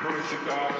Praise to God.